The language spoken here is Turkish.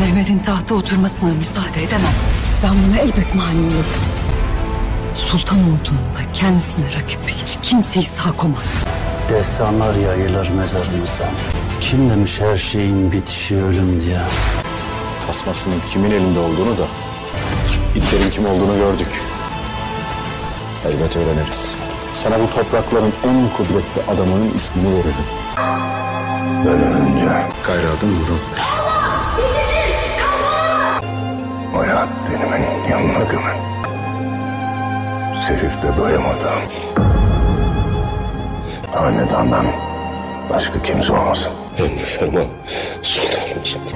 Mehmet'in tahta oturmasına müsaade edemem. Ben buna elbet mani olurum. Sultan ordumunda kendisine rakip hiç kimseyi sağ komaz. Destanlar yayılır mezarımızdan. Kim demiş her şeyin bitişi ölüm diye. Tasmasının kimin elinde olduğunu da İtlerin kim olduğunu gördük. Elbet öğreniriz. Sana bu toprakların en kudretli adamının ismini veririm. Ben ölünce Gayrı adım Murat. saat denimin yanına gömün. Serif de doyamadı. Hanedandan başka kimse olmasın. Ömrü ferman sultanım şimdi.